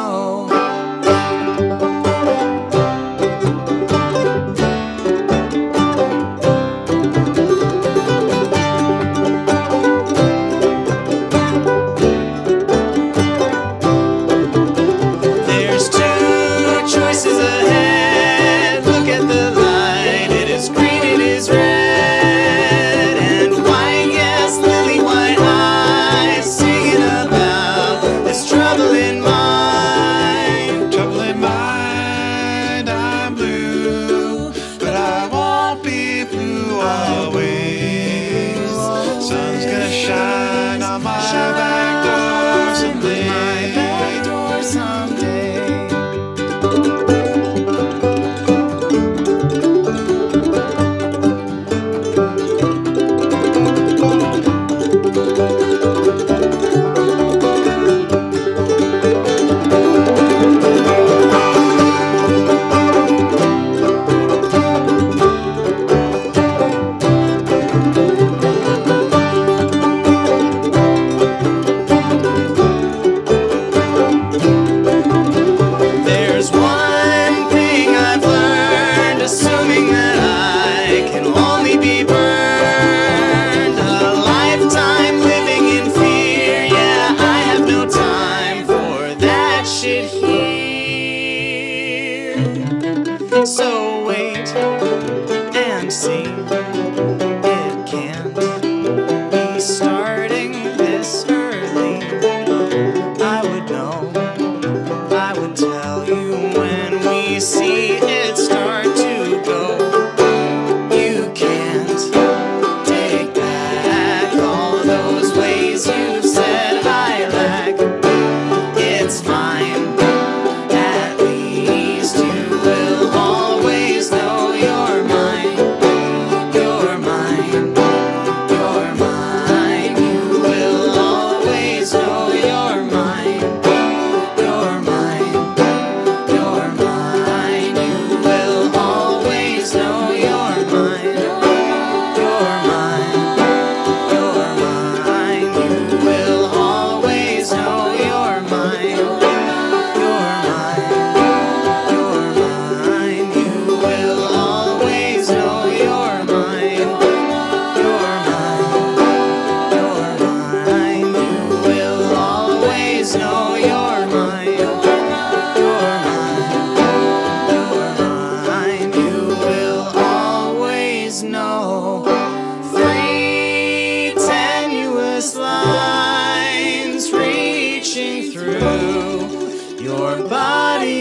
know. So through. Your body